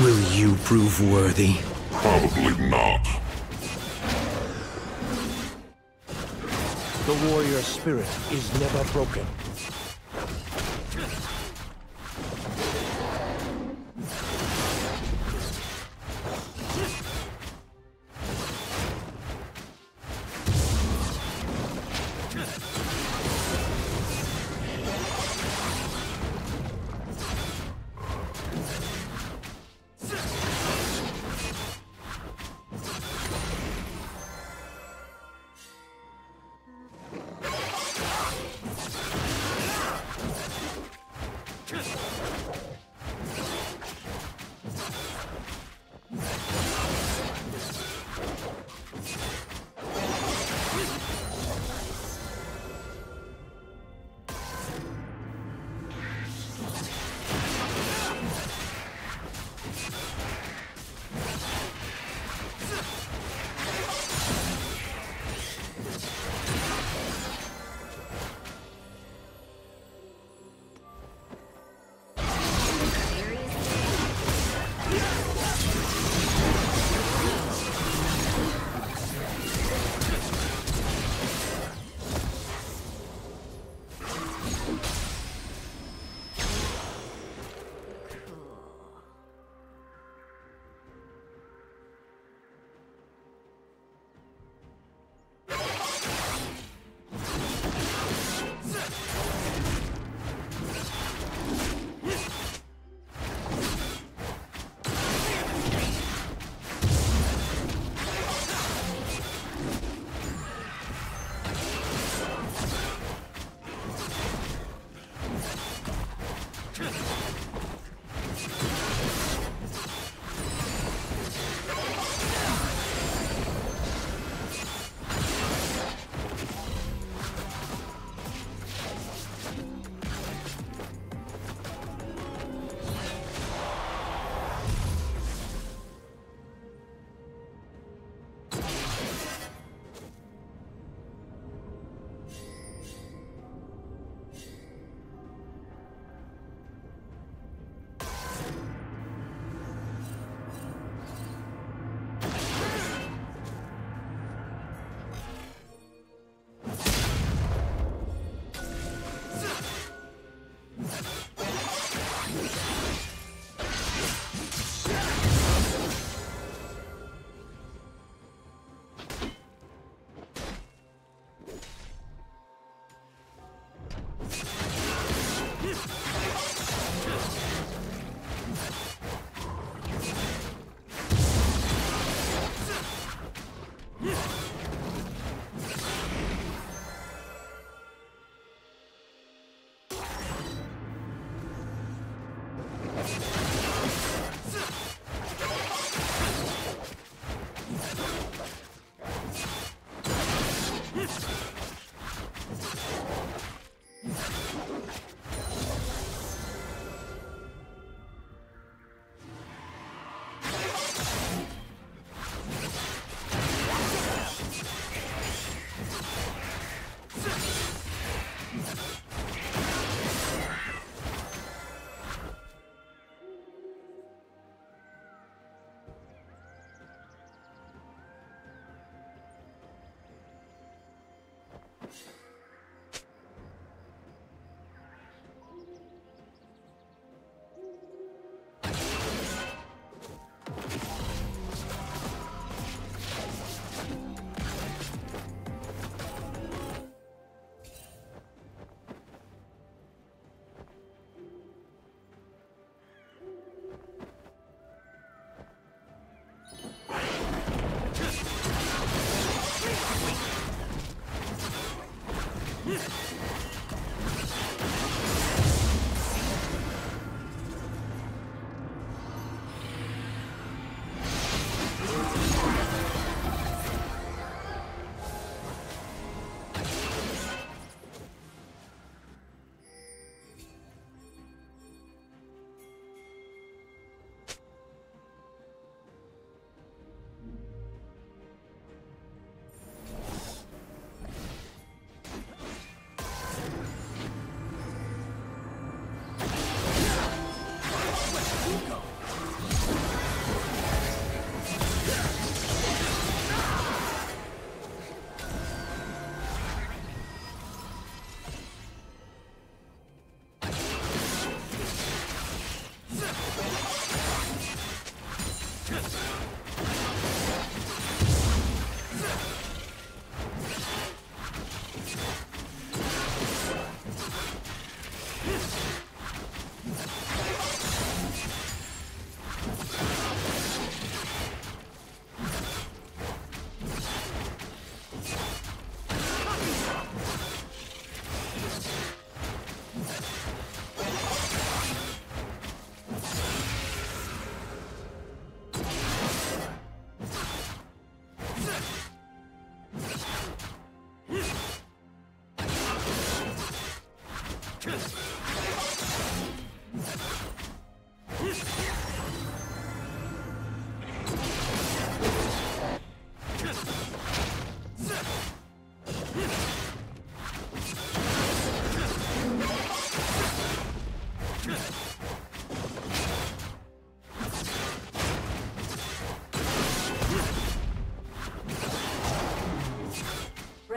Will you prove worthy? Probably not. The warrior spirit is never broken. Just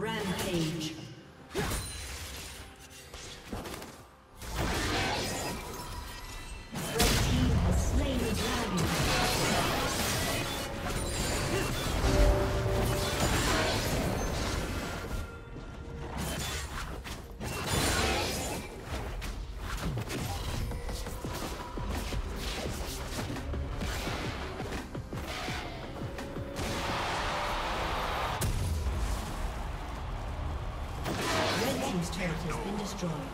Rampage. Destroyed.